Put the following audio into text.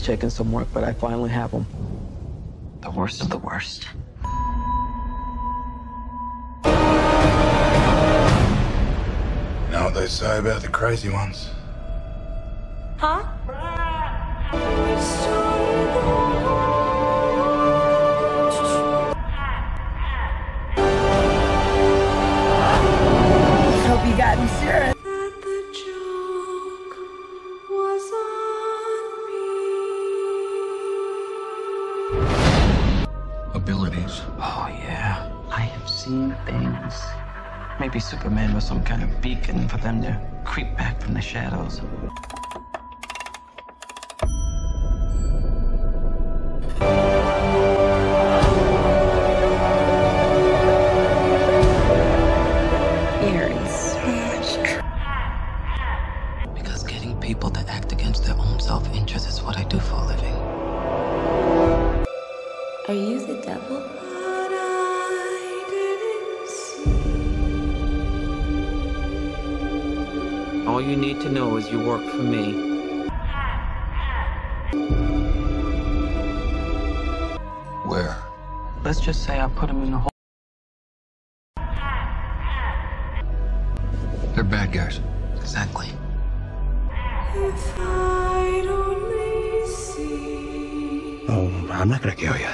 was checking some work, but I finally have them. The worst of the worst. You know what they say about the crazy ones? Huh? Abilities. Oh, yeah. I have seen things. Maybe Superman was some kind of beacon for them to creep back from the shadows. You're in so much trouble. Because getting people to act against their own self interest is what I do for a living. Are you the devil? All you need to know is you work for me. Where? Let's just say I put him in the hole. They're bad guys. Exactly. Oh, I'm not gonna kill you.